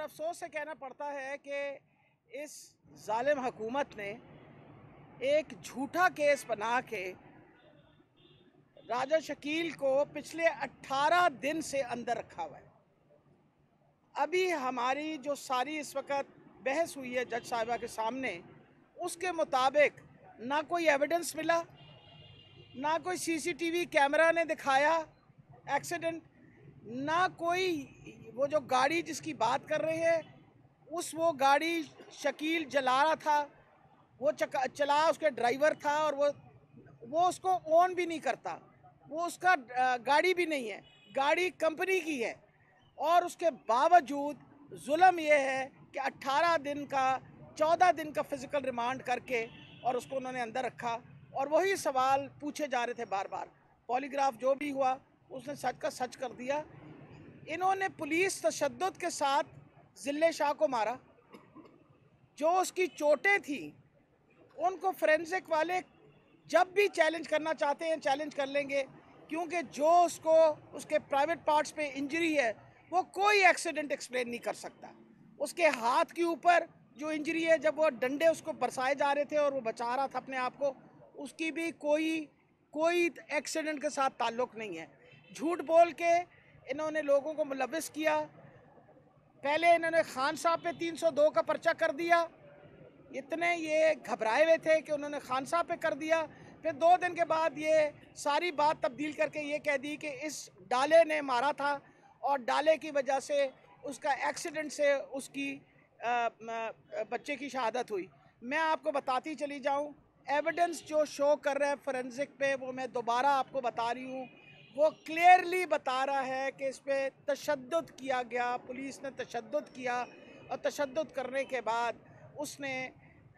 और अफसोस से कहना पड़ता है कि इस जालिम हकूमत ने एक झूठा केस बना के राजा शकील को पिछले 18 दिन से अंदर रखा हुआ है। अभी हमारी जो सारी इस वक्त बहस हुई है जज साहिबा के सामने, उसके मुताबिक ना कोई एविडेंस मिला, ना कोई सीसीटीवी कैमरा ने दिखाया एक्सीडेंट ना कोई वो जो गाड़ी जिसकी बात कर रहे हैं, उस वो गाड़ी शकील जला रहा था, वो चला उसके ड्राइवर था और वो वो उसको ओन भी नहीं करता, वो उसका गाड़ी भी नहीं है, गाड़ी कंपनी की है। और उसके बावजूद जुल्म ये है कि 18 दिन का 14 दिन का फ़िज़िकल रिमांड करके और उसको उन्होंने अंदर रखा। और वही सवाल पूछे जा रहे थे बार बार पॉलीग्राफ जो भी हुआ, उसने सच का सच कर दिया। इन्होंने पुलिस तशद के साथ ज़िले शाह को मारा। जो उसकी चोटें थी, उनको फ्रेंसिक वाले जब भी चैलेंज करना चाहते हैं चैलेंज कर लेंगे, क्योंकि जो उसको, उसके प्राइवेट पार्ट्स पे इंजरी है, वो कोई एक्सीडेंट एक्सप्लेन नहीं कर सकता। उसके हाथ के ऊपर जो इंजरी है, जब वो डंडे उसको बरसाए जा रहे थे और वो बचा रहा था अपने आप को, उसकी भी कोई कोई एक्सीडेंट के साथ ताल्लुक़ नहीं है। झूठ बोल के इन्होंने लोगों को मुलविस किया। पहले इन्होंने खान साहब पे 302 का पर्चा कर दिया। इतने ये घबराए हुए थे कि उन्होंने खान साहब पे कर दिया। फिर दो दिन के बाद ये सारी बात तब्दील करके ये कह दी कि इस डाले ने मारा था और डाले की वजह से उसका एक्सीडेंट से उसकी आ, बच्चे की शहादत हुई। मैं आपको बताती चली जाऊँ। एविडेंस जो शो कर रहा है फोरेंसिक पे वो मैं दोबारा आपको बता रही हूँ। वो क्लियरली बता रहा है कि इस पर तशद किया गया पुलिस ने तशद किया और तशद करने के बाद उसने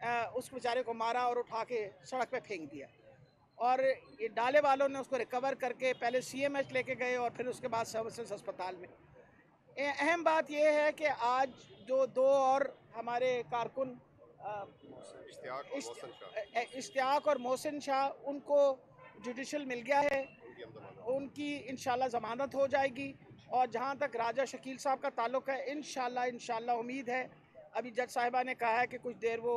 आ, उस बेचारे को मारा और उठा के सड़क पे फेंक दिया। और ये डाले वालों ने उसको रिकवर करके पहले सीएमएच लेके गए और फिर उसके बाद सर्विसेज़ अस्पताल में। अहम बात यह है कि आज जो दो और हमारे कारकुन इश्तियाक और मोहसिन शाह। उनको जुडिशल मिल गया है। उनकी इन ज़मानत हो जाएगी और जहाँ तक राजा शकील साहब का ताल्लुक़ है इन इन उम्मीद है। अभी जज साहिबा ने कहा है कि कुछ देर वो